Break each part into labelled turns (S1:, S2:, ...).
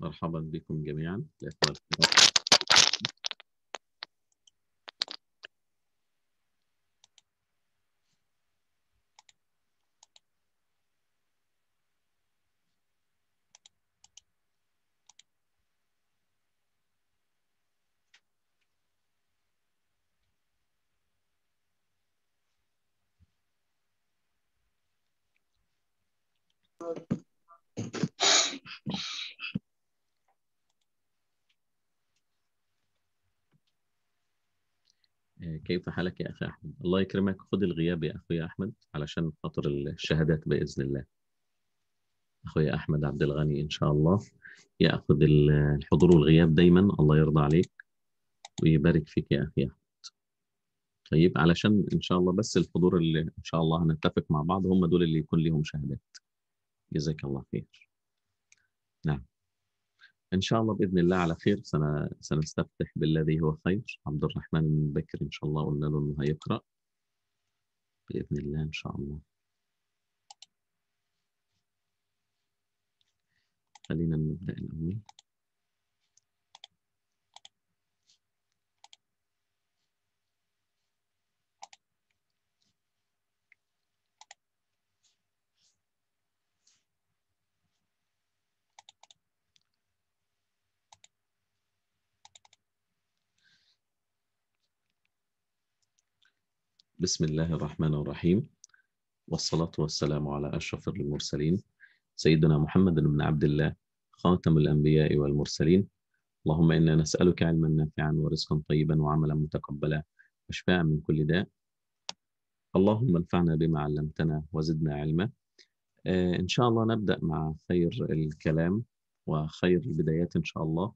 S1: مرحبا بكم جميعا الإخوة الكرام. كيف حالك يا أخي أحمد؟ الله يكرمك. خد الغياب يا أخوي أحمد علشان خاطر الشهادات بإذن الله. أخوي أحمد عبد الغني إن شاء الله يأخذ ال- الحضور والغياب دايما. الله يرضى عليك ويبارك فيك يا أخي أحمد. طيب علشان إن شاء الله بس الحضور اللي إن شاء الله هنتفق مع بعض هم دول اللي يكون لهم شهادات. جزاك الله خير. نعم. إن شاء الله بإذن الله على خير سن... سنستفتح بالذي هو خير. عبد الرحمن بكر إن شاء الله قلنا له إنه هيقرأ. بإذن الله إن شاء الله. خلينا نبدأ الأول. بسم الله الرحمن الرحيم والصلاة والسلام على أشرف المرسلين سيدنا محمد بن عبد الله خاتم الأنبياء والمرسلين اللهم إنا نسألك علما نافعا ورزقا طيبا وعملا متقبلا وشفاء من كل داء اللهم انفعنا بما علمتنا وزدنا علما إن شاء الله نبدأ مع خير الكلام وخير البدايات إن شاء الله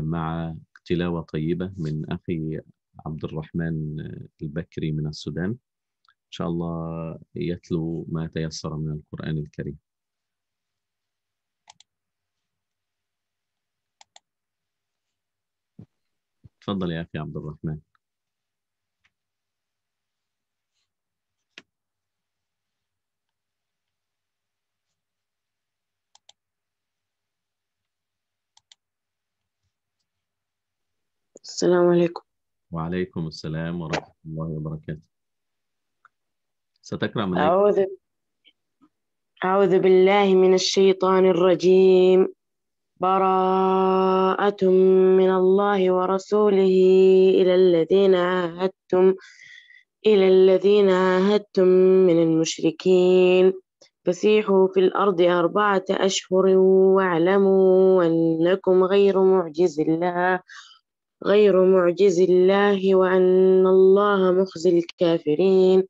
S1: مع تلاوة طيبة من أخي عبد الرحمن البكري من السودان. إن شاء الله يتلو ما تيسر من القرآن الكريم. تفضل يا أخي عبد الرحمن.
S2: السلام عليكم.
S1: وعليكم السلام ورحمة الله وبركاته. أي
S2: أعوذ أعوذ بالله من الشيطان الرجيم. براءة من الله ورسوله إلى الذين عاهدتم إلى الذين عاهدتم من المشركين. فسيحوا في الأرض أربعة أشهر واعلموا أنكم غير معجز الله. غير معجز الله وأن الله مخزي الكافرين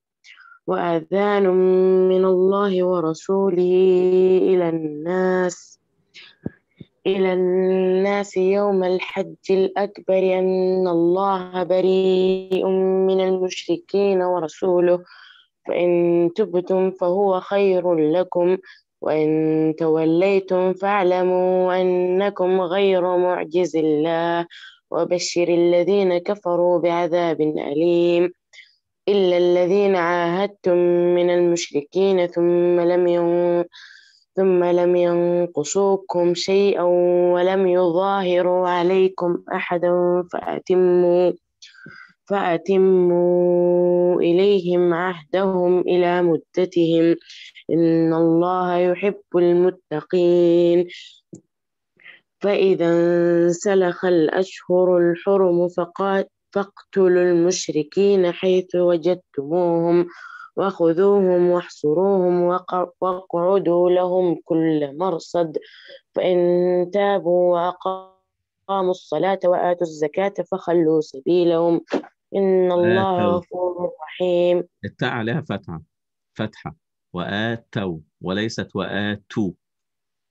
S2: وأذان من الله ورسوله إلى الناس إلى الناس يوم الحج الأكبر أن الله بريء من المشركين ورسوله. فإن تبتم فهو خير لكم وإن توليتم فاعلموا أنكم غير معجز الله. وبشر الذين كفروا بعذاب أليم إلا الذين عاهدتم من المشركين ثم لم. ثم لم ينقصوكم شيئا ولم يظاهروا عليكم أحدا فأتموا فأتموا إليهم عهدهم إلى مدتهم إن الله يحب المتقين فإذا انسلخ الأشهر الحرم فاقتلوا المشركين حيث وجدتموهم وخذوهم واحصروهم واقعدوا لهم كل مرصد فإن تابوا وأقاموا الصلاة وآتوا الزكاة فخلوا سبيلهم. إن الله. غفور رحيم.
S1: التاء عليها فتحة فتحة. وآتوا وليست وآتوا.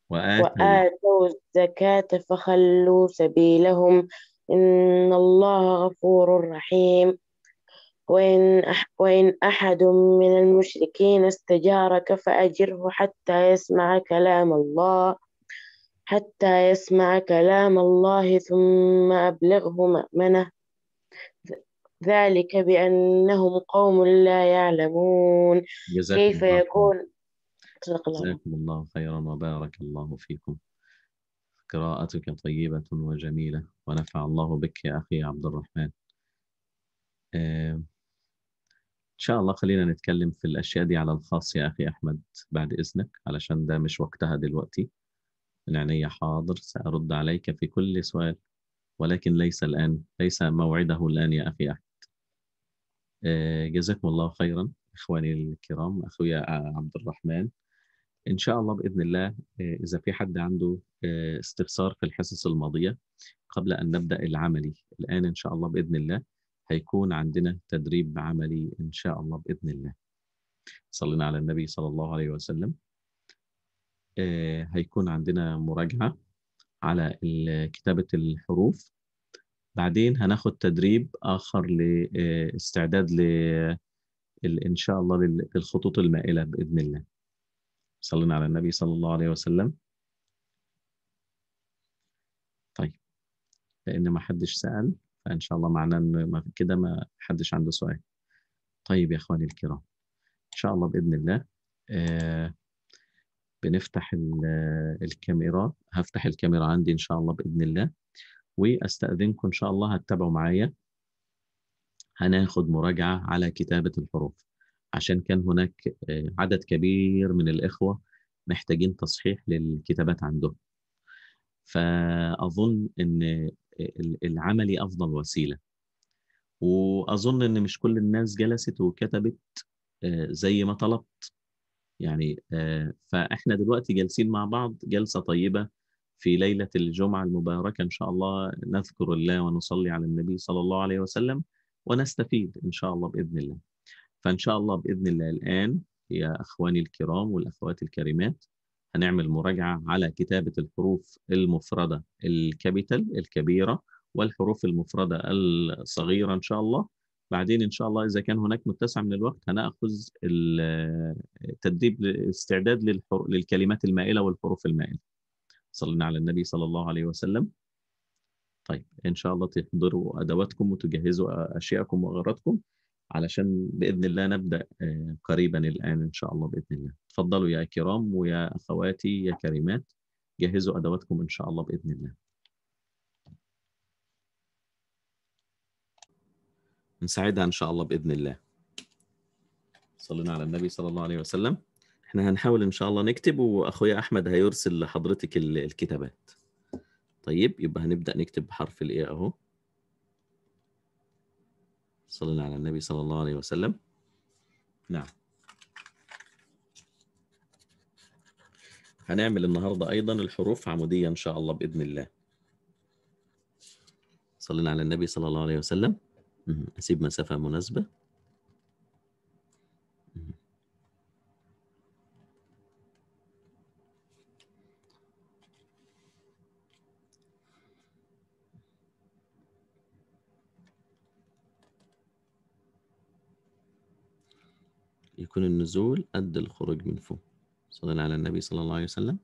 S1: وآتوا
S2: الزكاة فخلوا سبيلهم. إن الله غفور رحيم. وإن, أح وإن أحد من المشركين استجارك فأجره حتى يسمع كلام الله حتى يسمع كلام الله ثم أبلغه مأمنة. ذلك بأنهم قوم لا يعلمون. كيف. يكون
S1: جزاكم الله خيرا وبارك الله فيكم. قراءتك طيبة وجميلة ونفع الله بك يا أخي عبد الرحمن. إن شاء الله خلينا نتكلم في الأشياء دي على الخاص يا أخي أحمد بعد إذنك علشان ده مش وقتها دلوقتي. من عيني حاضر سأرد عليك في كل سؤال ولكن ليس الآن ليس موعده الآن يا أخي أحمد. آه، جزاكم الله خيرا إخواني الكرام أخويا عبد الرحمن. إن شاء الله بإذن الله آه، إذا في حد عنده آه، استفسار في الحصص الماضية قبل أن نبدأ العملي. الآن إن شاء الله بإذن الله هيكون عندنا تدريب عملي إن شاء الله بإذن الله. صلينا على النبي صلى الله عليه وسلم. آه، هيكون عندنا مراجعة على كتابة الحروف. بعدين هناخد تدريب آخر لاستعداد ل إن شاء الله لل- للخطوط المائلة بإذن الله. صلينا على النبي صلى الله عليه وسلم. طيب لأن ما حدش سأل فإن شاء الله معناه إن كده ما حدش عنده سؤال. طيب يا إخواني الكرام إن شاء الله بإذن الله آه بنفتح ال- الكاميرا. هفتح الكاميرا عندي إن شاء الله بإذن الله وأستأذنكم إن شاء الله هتتابعوا معايا. هناخد مراجعة على كتابة الحروف. عشان كان هناك آه، عدد كبير من الإخوة محتاجين تصحيح للكتابات عندهم. فأظن إن ال- العملي أفضل وسيلة. وأظن إن مش كل الناس جلست وكتبت آه، زي ما طلبت. يعني آه، فإحنا دلوقتي جالسين مع بعض جلسة طيبة في ليلة الجمعة المباركة. إن شاء الله نذكر الله ونصلي على النبي صلى الله عليه وسلم ونستفيد إن شاء الله بإذن الله. فإن شاء الله بإذن الله الآن يا أخواني الكرام والأخوات الكريمات هنعمل مراجعة على كتابة الحروف المفردة الكابيتال الكبيرة والحروف المفردة الصغيرة إن شاء الله. بعدين إن شاء الله إذا كان هناك متسع من الوقت هنأخذ ال- التدريب استعداد للكلمات المائلة والحروف المائلة. صلينا على النبي صلى الله عليه وسلم. طيب إن شاء الله تحضروا أدواتكم وتجهزوا أشياءكم وأغراضكم علشان بإذن الله نبدأ آه، قريبا الآن إن شاء الله بإذن الله. تفضلوا يا كرام ويا أخواتي يا كريمات. جهزوا أدواتكم إن شاء الله بإذن الله. نساعدها إن شاء الله بإذن الله. صلينا على النبي صلى الله عليه وسلم. إحنا هنحاول إن شاء الله نكتب وأخويا أحمد هيرسل لحضرتك ال- الكتابات. طيب يبقى هنبدأ نكتب بحرف الإيه أهو. صلينا على النبي صلى الله عليه وسلم. نعم. هنعمل النهاردة أيضا الحروف عمودية إن شاء الله بإذن الله. صلينا على النبي صلى الله عليه وسلم. أسيب مسافة مناسبة. يكون النزول قد الخروج من فوق. صلينا على النبي صلى الله عليه وسلم.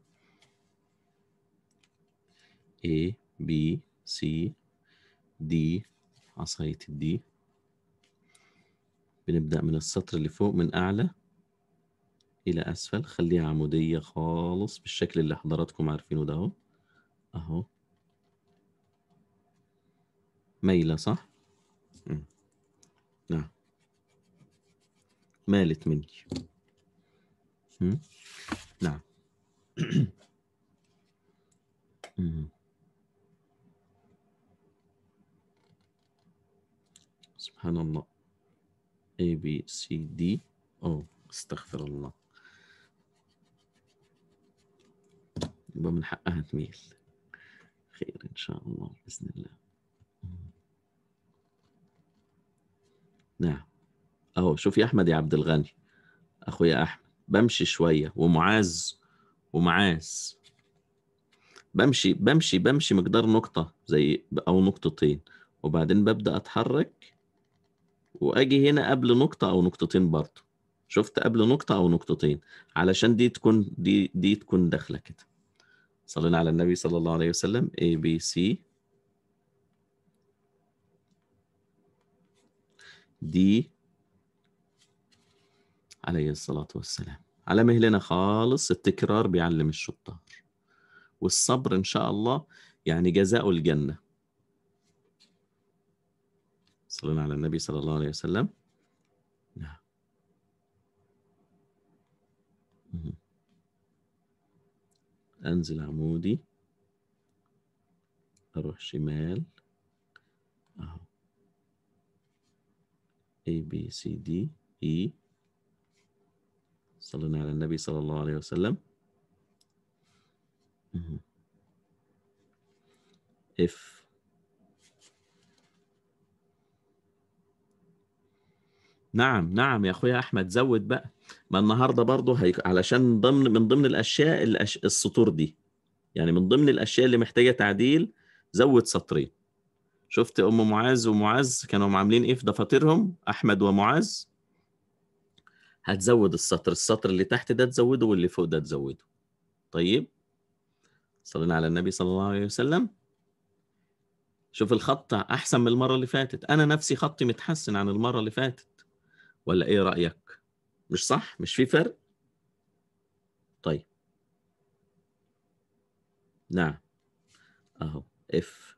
S1: A B C D. عصاية الدي. بنبدأ من السطر اللي فوق من أعلى إلى أسفل. خليها عمودية خالص بالشكل اللي حضراتكم عارفينه ده أهو. أهو. مايلة صح؟ نعم. مالت مني. نعم. سبحان الله. A B C D. أوه استغفر الله. يبقى من حقها تميل. خير إن شاء الله بإذن الله. نعم. أهو شوف يا أحمد يا عبد الغني. أخويا أحمد بمشي شوية. ومعاذ ومعاذ. بمشي بمشي بمشي مقدار نقطة زي أو نقطتين. وبعدين ببدأ أتحرك. وأجي هنا قبل نقطة أو نقطتين برضه. شفت قبل نقطة أو نقطتين؟ علشان دي تكون دي دي تكون داخلة كده. صلينا على النبي صلى الله عليه وسلم. A B C. D عليه الصلاة والسلام. على مهلنا خالص التكرار بيعلم الشطار. والصبر إن شاء الله يعني جزاء الجنة. صلينا على النبي صلى الله عليه وسلم. نعم. أنزل عمودي. أروح شمال. أهو. A B C D E. صلينا على النبي صلى الله عليه وسلم. مهم. F نعم نعم يا أخويا أحمد زود بقى. ما النهارده برضه هيك علشان ضمن من ضمن الأشياء الأش... السطور دي. يعني من ضمن الأشياء اللي محتاجة تعديل زود سطرين. شفت أم معاذ ومعاذ كانوا عاملين إيه في دفاترهم؟ أحمد ومعاذ. هتزود السطر السطر اللي تحت ده تزوده واللي فوق ده تزوده. طيب؟ صلينا على النبي صلى الله عليه وسلم. شوف الخط أحسن من المرة اللي فاتت. أنا نفسي خطي متحسن عن المرة اللي فاتت. ولا إيه رأيك؟ مش صح؟ مش في فرق؟ طيب. نعم. أهو. اف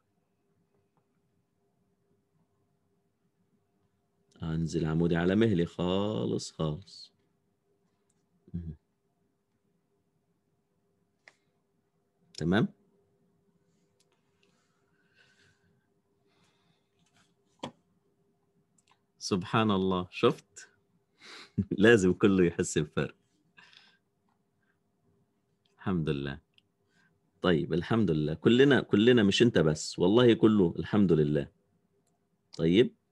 S1: انزل عمودي على مهلي. خالص خالص. تمام؟ سبحان الله. شفت؟ لازم كله يحس بفرق. الحمد لله. طيب الحمد لله. كلنا كلنا مش انت بس. والله كله الحمد لله. طيب.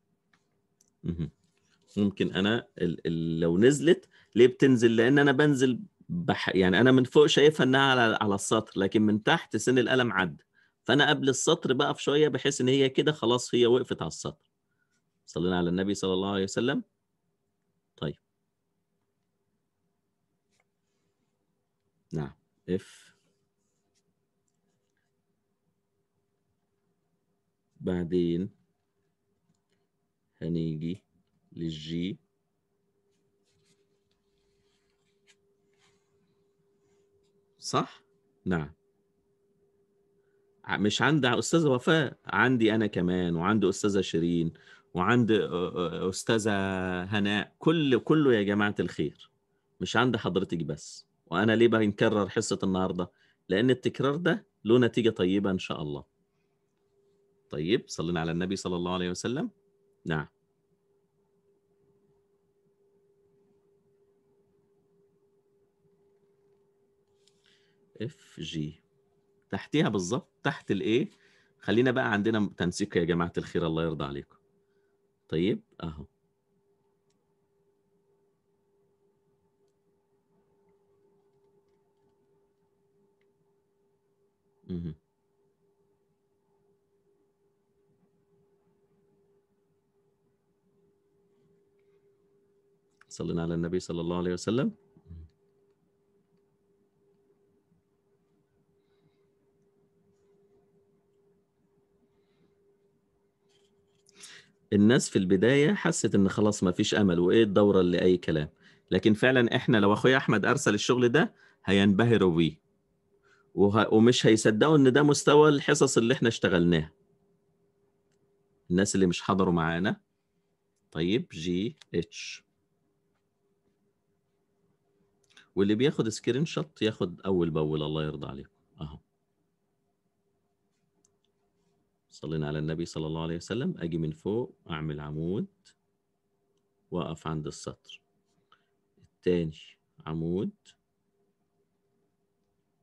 S1: ممكن أنا ال ال لو نزلت ليه بتنزل؟ لأن أنا بنزل بح يعني أنا من فوق شايفها إنها على على السطر لكن من تحت سن القلم عدى فأنا قبل السطر بقى في شوية بحيث إن هي كده خلاص هي وقفت على السطر. صلينا على النبي صلى الله عليه وسلم. طيب. نعم. اف بعدين. هنيجي للجي صح؟ نعم. مش عند أستاذة وفاء عندي أنا كمان وعند أستاذة شيرين وعند أستاذة هناء. كل كله يا جماعة الخير. مش عند حضرتك بس. وأنا ليه بنكرر حصة النهاردة؟ لأن التكرار ده له نتيجة طيبة إن شاء الله. طيب صلينا على النبي صلى الله عليه وسلم. نعم. اف جي تحتيها بالظبط تحت الايه خلينا بقى عندنا تنسيق يا جماعة الخير الله يرضى عليكم. طيب أهو. مهم. صلينا على النبي صلى الله عليه وسلم. الناس في البداية حست إن خلاص ما فيش أمل وإيه الدورة اللي أي كلام. لكن فعلا إحنا لو أخويا أحمد أرسل الشغل ده هينبهروا بيه. وه... ومش هيصدقوا إن ده مستوى الحصص اللي إحنا اشتغلناها. الناس اللي مش حضروا معانا. طيب G H واللي بياخد screenshot ياخد أول بأول الله يرضى عليكم. أهو. صلينا على النبي صلى الله عليه وسلم. أجي من فوق أعمل عمود. وأقف عند السطر. التاني عمود.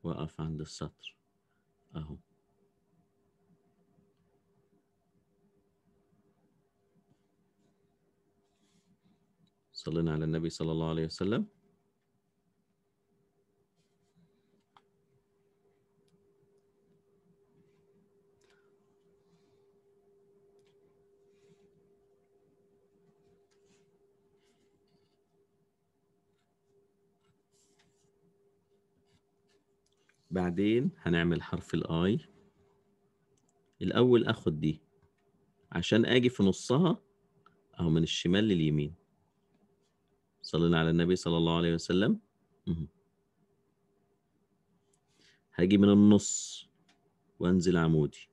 S1: وأقف عند السطر. أهو. صلينا على النبي صلى الله عليه وسلم. بعدين هنعمل حرف الاي الأول آخد دي. عشان آجي في نصها أهو من الشمال لليمين. صلينا على النبي صلى الله عليه وسلم. هاجي من النص وأنزل عمودي.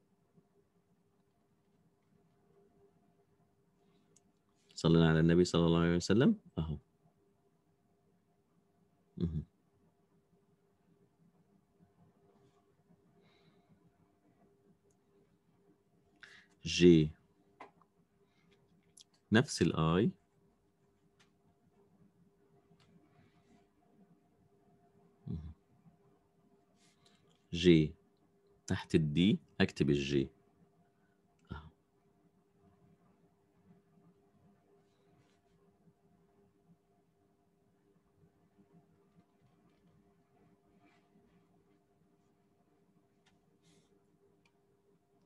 S1: صلينا على النبي صلى الله عليه وسلم. أهو. جي نفس الاي. جي تحت الدي أكتب الجي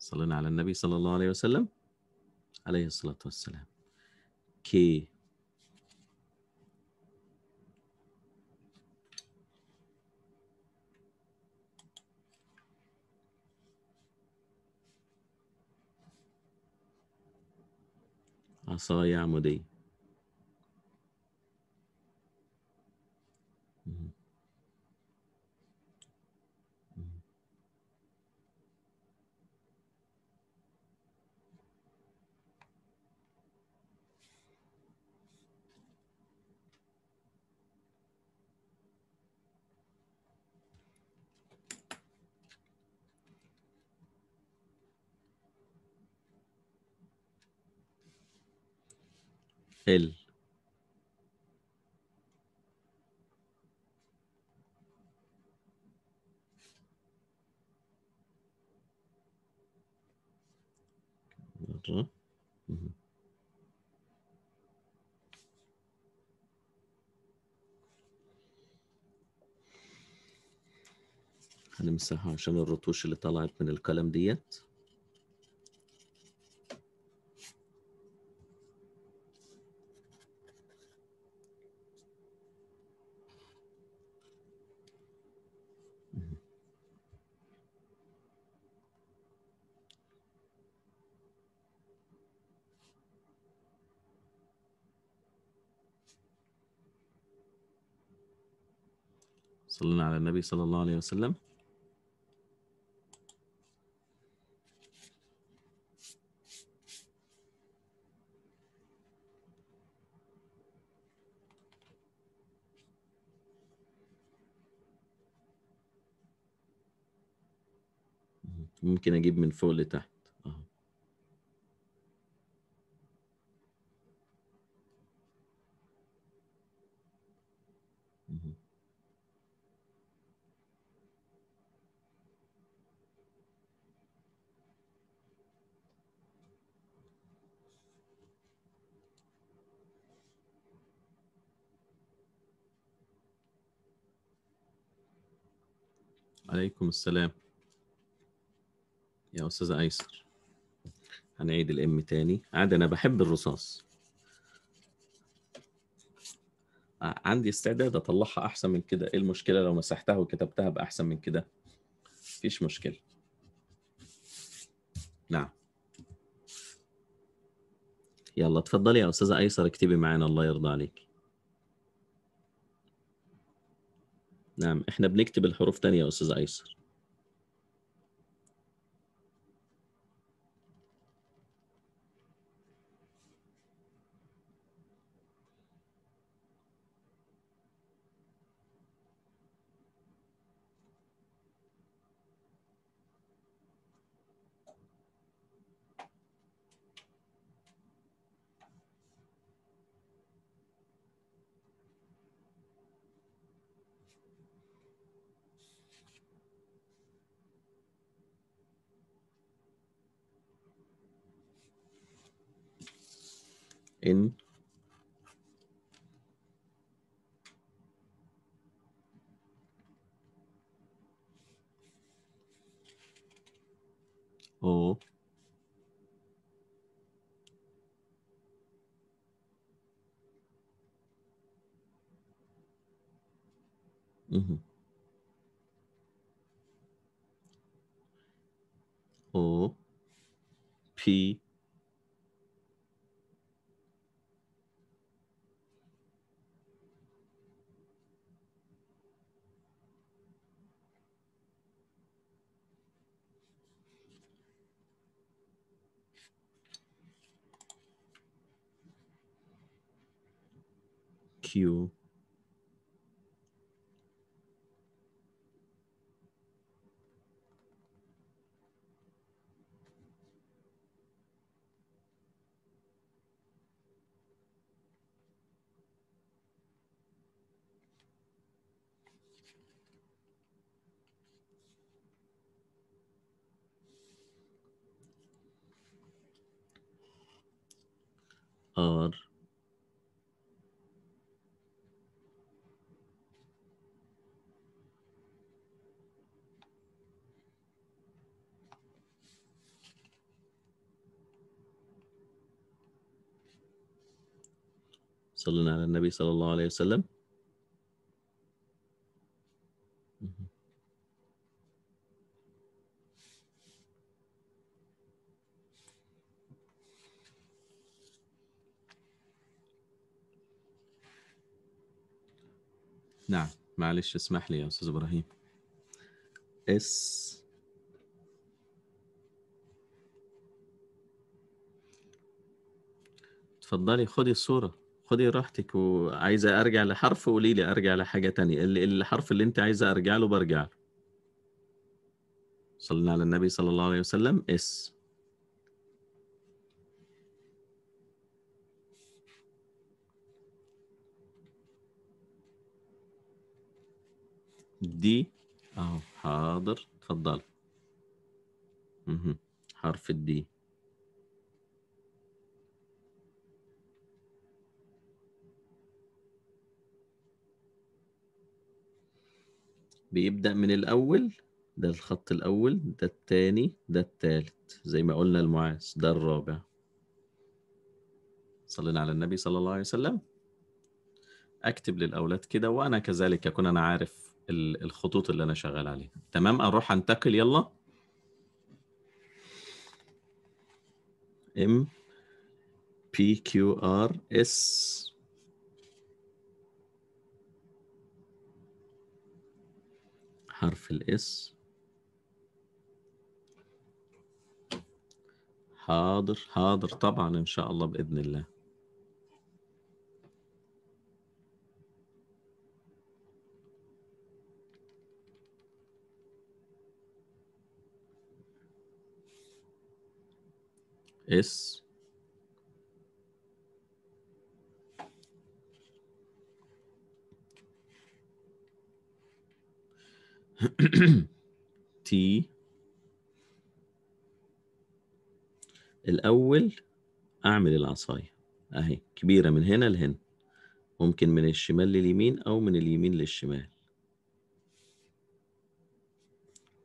S1: صلينا على النبي صلى الله عليه وسلم عليه الصلاة والسلام. كي عصاية عمودية. ال مرة. هنمسحها عشان الرطوش اللي طلعت من القلم ديت صلينا على النبي صلى الله عليه وسلم. ممكن أجيب من فوق لتحت اهو مهم. عليكم السلام. يا أستاذ أيسر هنعيد الإم تاني. عادي أنا بحب الرصاص. عندي استعداد أطلعها أحسن من كده. إيه المشكلة؟ لو مسحتها وكتبتها بأحسن من كده. مفيش مشكلة. نعم. يلا اتفضلي يا أستاذة أيسر اكتبي معانا. الله يرضى عليك. نعم إحنا بنكتب الحروف تانية يا أستاذ أيسر إن أو مهم. أو بي كيو R صلينا على النبي صلى الله عليه وسلم مهم. نعم معلش اسمح لي يا أستاذ إبراهيم. S اتفضلي خدي الصورة خدي راحتك وعايزة أرجع لحرف قولي لي أرجع لحاجة تانية. الحرف اللي أنت عايزة أرجع له برجع له. صلينا على النبي صلى الله عليه وسلم. S دي. أهو حاضر اتفضل. مهم. حرف الدي بيبدأ من الأول ده الخط الأول ده التاني ده التالت زي ما قلنا المعاذ ده الرابع. صلينا على النبي صلى الله عليه وسلم. أكتب للأولاد كده وأنا كذلك أكون أنا عارف الخطوط اللي أنا شغال عليها. تمام؟ أروح أنتقل يلا. M P Q R S حرف الاس حاضر حاضر طبعا إن شاء الله بإذن الله. اس تي الأول أعمل العصاية. أهي كبيرة من هنا لهنا. ممكن من الشمال لليمين أو من اليمين للشمال.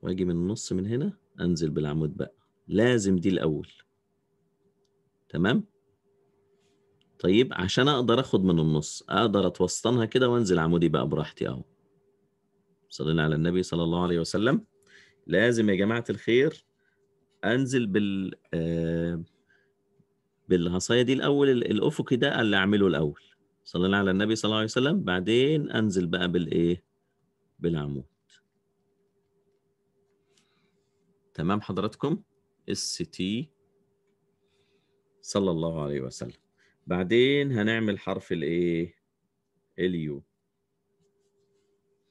S1: وأجي من النص من هنا أنزل بالعمود بقى. لازم دي الأول. تمام؟ طيب عشان أقدر أخد من النص أقدر أتوسطنها كده وأنزل عمودي بقى براحتي أهو. صلينا على النبي صلى الله عليه وسلم. لازم يا جماعة الخير أنزل بال آه، بالعصاية دي الأول ال- الأفقي ده اللي أعمله الأول. صلينا على النبي صلى الله عليه وسلم. بعدين أنزل بقى بالإيه؟ بالعمود. تمام حضراتكم؟ S T صلى الله عليه وسلم. بعدين هنعمل حرف الايه ال U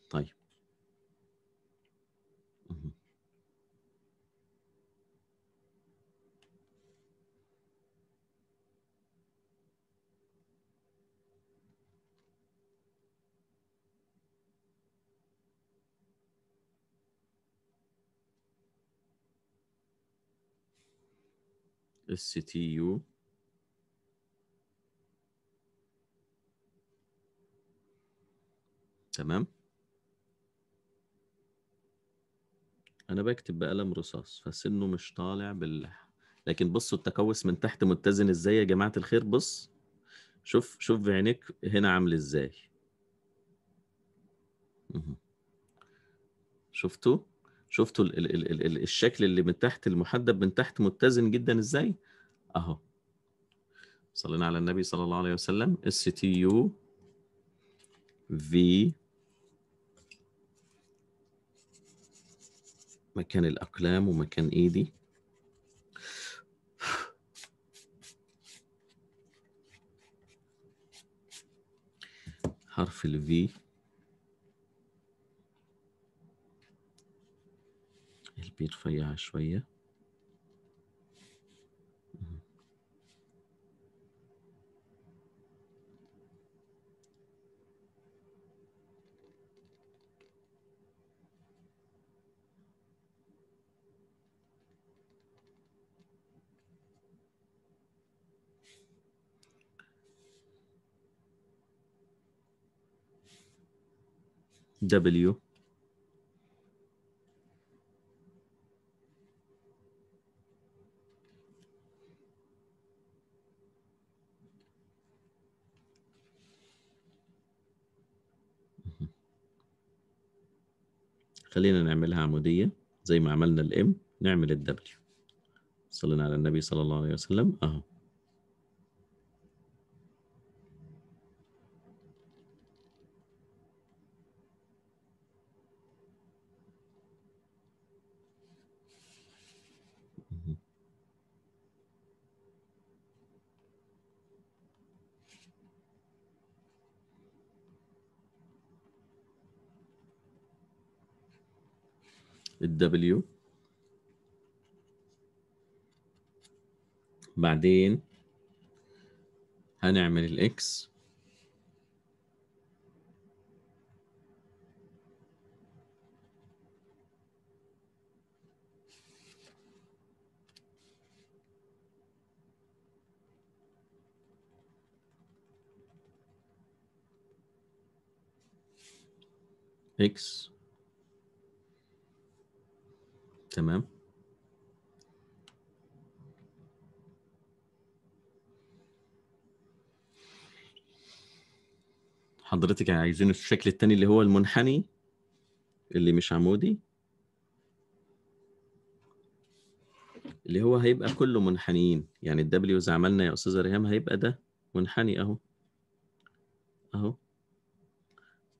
S1: طيب. S T U. تمام. أنا بكتب بقلم رصاص فسنه مش طالع بال لكن بصوا التقوس من تحت متزن إزاي يا جماعة الخير؟ بص شوف شوف بعينيك هنا عامل إزاي. شفتوا؟ شفتوا ال ال ال ال ال- الشكل اللي من تحت المحدب من تحت متزن جدا إزاي؟ أهو. صلينا على النبي صلى الله عليه وسلم. S T U في مكان الأقلام ومكان إيدي. في الفي رفيعة شوية. W. خلينا نعملها عمودية زي ما عملنا الام نعمل الدبليو صلينا على النبي صلى الله عليه وسلم. أهو. الدبليو. بعدين هنعمل الاكس X تمام. حضرتك عايزين الشكل التاني اللي هو المنحني اللي مش عمودي اللي هو هيبقى كله منحنيين. يعني ال W إذا عملنا يا أستاذة ريهام هيبقى ده منحني أهو. أهو.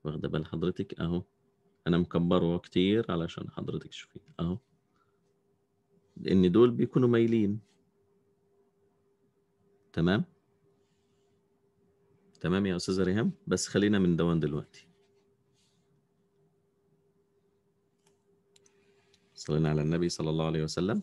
S1: واخدة بال حضرتك أهو. أنا مكبره كتير علشان حضرتك تشوفيه. أهو. لأن دول بيكونوا مايلين. تمام؟ تمام يا أستاذة ريهام؟ بس خلينا من دوان دلوقتي. صلينا على النبي صلى الله عليه وسلم.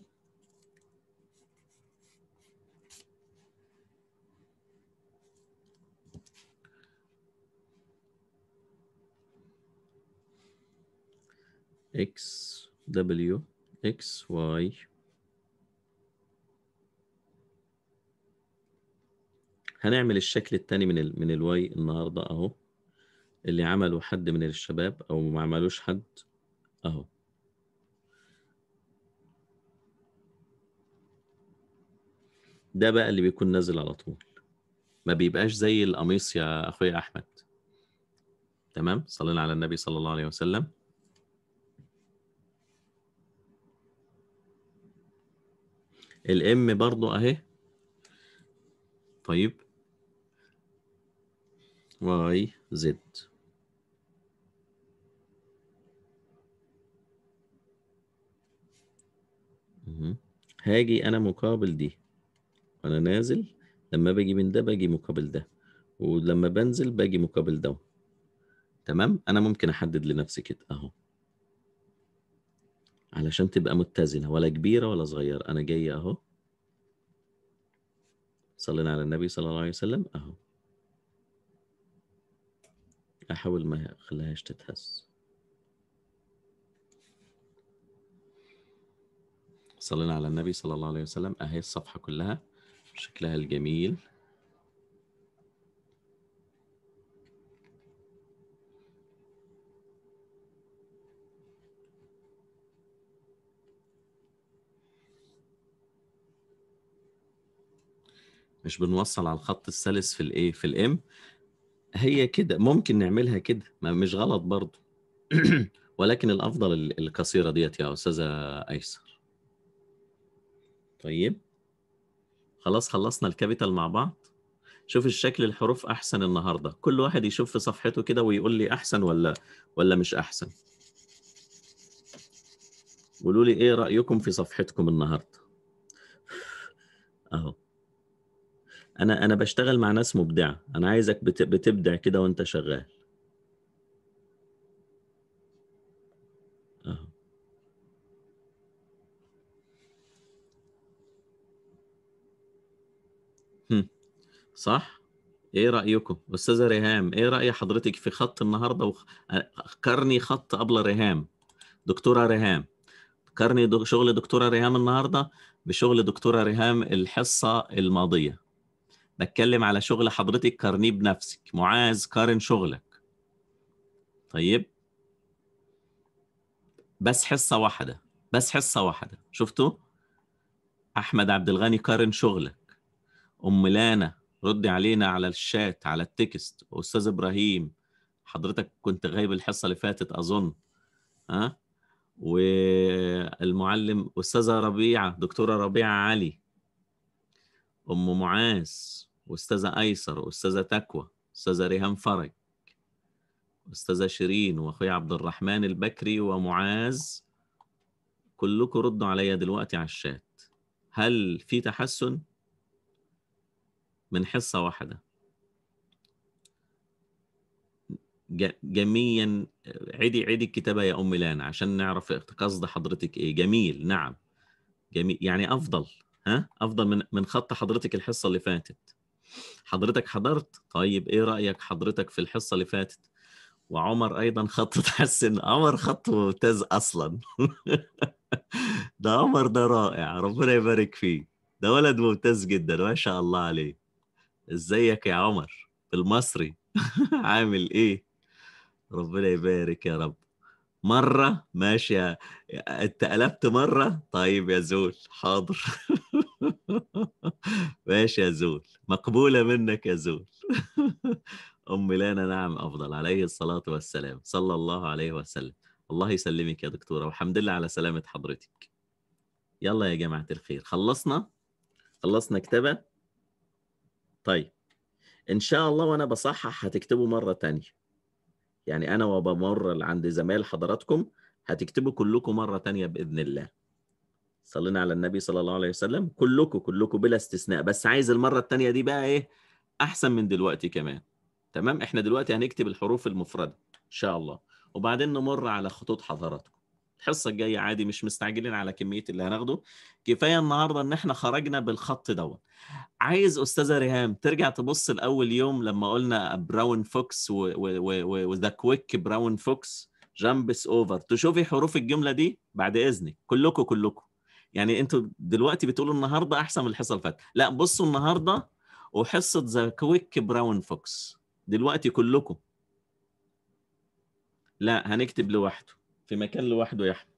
S1: X w x y هنعمل الشكل التاني من ال من الواي النهارده أهو. اللي عمله حد من الشباب أو ما عملوش حد أهو. ده بقى اللي بيكون نازل على طول. ما بيبقاش زي القميص يا أخويا أحمد. تمام؟ صلينا على النبي صلى الله عليه وسلم. الام برضو أهي. طيب. واي زد. هاجي أنا مقابل دي. وأنا نازل لما باجي من ده باجي مقابل ده. ولما بنزل باجي مقابل ده. تمام؟ أنا ممكن أحدد لنفسي كده أهو. علشان تبقى متزنة ولا كبيرة ولا صغيرة. أنا جاي أهو. صلينا على النبي صلى الله عليه وسلم أهو. أحاول ما أخليهاش تتهز. صلينا على النبي صلى الله عليه وسلم. أهي الصفحة كلها. شكلها الجميل. مش بنوصل على الخط الثالث في الإيه؟ في الإم. هي كده ممكن نعملها كده ما مش غلط برضو. ولكن الأفضل ال- القصيرة ديت يا أستاذة أيسر. طيب. خلاص خلصنا الكابيتال مع بعض. شوف الشكل الحروف أحسن النهارده. كل واحد يشوف في صفحته كده ويقول لي أحسن ولا ولا مش أحسن. قولوا لي إيه رأيكم في صفحتكم النهارده؟ أهو. أنا أنا بشتغل مع ناس مبدعه أنا عايزك بتبدع كده وأنت شغال. أهو. صح؟ إيه رأيكم؟ أستاذة ريهام إيه رأي حضرتك في خط النهارده وخ... قرني خط قبل ريهام؟ دكتورة ريهام. قرني دو... شغل دكتورة ريهام النهارده بشغل دكتورة ريهام الحصة الماضية. بتكلم على شغل حضرتك قرنيه بنفسك معاذ قارن شغلك. طيب؟ بس حصة واحدة بس حصة واحدة. شفتوا؟ أحمد عبد الغني قارن شغلك. أم لانا ردي علينا على الشات على التكست. أستاذ إبراهيم حضرتك كنت غايب الحصة اللي فاتت أظن. ها؟ والمعلم أستاذة ربيعة دكتورة ربيعة علي. أم معاذ واستاذه أيسر واستاذه تكوى أستاذة ريهام فرج أستاذة شيرين واخويا عبد الرحمن البكري ومعاذ. كلكم ردوا عليا دلوقتي على الشات. هل في تحسن؟ من حصة واحدة. جميا عيدي عيدي الكتابة يا أم لانا عشان نعرف قصد حضرتك إيه. جميل نعم. جميل يعني أفضل ها؟ أفضل من من خط حضرتك الحصة اللي فاتت. حضرتك حضرت؟ طيب إيه رأيك حضرتك في الحصة اللي فاتت؟ وعمر أيضا خط تحسن عمر خط ممتاز أصلا. ده عمر ده رائع ربنا يبارك فيه. ده ولد ممتاز جدا ما شاء الله عليه. إزيك يا عمر؟ المصري عامل إيه؟ ربنا يبارك يا رب. مرة؟ ماشي أنت قلبت مرة؟ طيب يا زول حاضر. ماشي يا زول مقبولة منك يا زول. أم لانا نعم أفضل عليه الصلاة والسلام صلى الله عليه وسلم. الله يسلمك يا دكتورة والحمد لله على سلامة حضرتك. يلا يا جماعة الخير خلصنا؟ خلصنا كتابة؟ طيب إن شاء الله وأنا بصحح هتكتبوا مرة تانية. يعني أنا وبمر عند زمايل حضراتكم هتكتبوا كلكم مرة تانية بإذن الله. صلينا على النبي صلى الله عليه وسلم كلكم كلكم بلا استثناء. بس عايز المرة التانية دي بقى إيه؟ أحسن من دلوقتي كمان. تمام؟ إحنا دلوقتي هنكتب الحروف المفردة إن شاء الله. وبعدين نمر على خطوط حضراتكم. الحصة الجاية عادي مش مستعجلين على كمية اللي هناخده. كفاية النهاردة إن إحنا خرجنا بالخط دوت. عايز أستاذة ريهام ترجع تبص الأول يوم لما قلنا brown fox و the quick brown fox jumps over تشوفي حروف الجملة دي بعد إذنك. كلكم كلكم. يعني أنتوا دلوقتي بتقولوا النهارده أحسن من الحصه اللي فاتت لا بصوا النهارده وحصة the quick brown fox دلوقتي كلكم. لا هنكتب لوحده في مكان لوحده يا أحمد.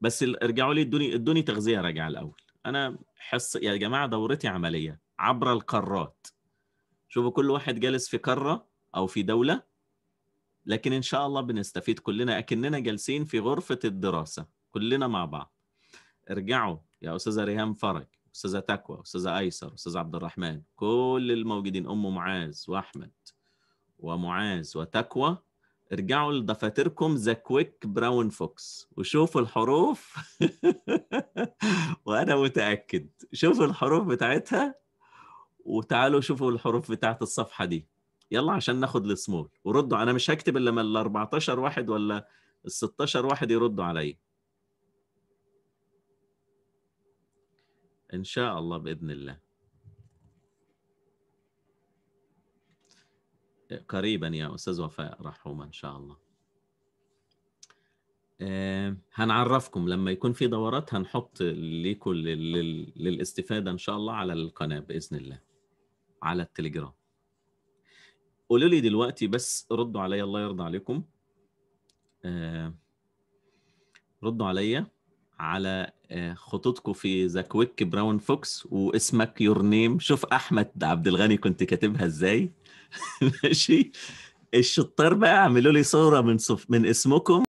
S1: بس ارجعوا لي ادوني ادوني تغذية راجعة الأول. أنا حص يا جماعة دورتي عملية عبر القارات. شوفوا كل واحد جالس في قارة أو في دولة لكن إن شاء الله بنستفيد كلنا أكننا جالسين في غرفة الدراسة كلنا مع بعض. ارجعوا يا أستاذة ريهام فرج أستاذة تكوى أستاذة أيسر أستاذ عبد الرحمن كل الموجودين أم معاذ وأحمد ومعاذ وتكوى ارجعوا لدفاتركم the quick brown fox وشوفوا الحروف وأنا متأكد. شوفوا الحروف بتاعتها وتعالوا شوفوا الحروف بتاعت الصفحة دي. يلا عشان ناخد السمول. وردوا أنا مش هكتب إلا لما ال 14 واحد ولا ال 16 واحد يردوا عليا. إن شاء الله بإذن الله. قريبا يا أستاذ وفاء رحومه إن شاء الله. آه هنعرفكم. لما يكون في دورات هنحط ليكم لل... للاستفادة إن شاء الله على القناة بإذن الله على التليجرام. قولوا لي دلوقتي بس ردوا عليا الله يرضى عليكم. آه ردوا عليا على خطوطكم في the quick brown fox واسمك your name شوف أحمد عبد الغني كنت كاتبها إزاي. ماشي. الشطار بقى اعملوا لي صورة من صف من اسمكم.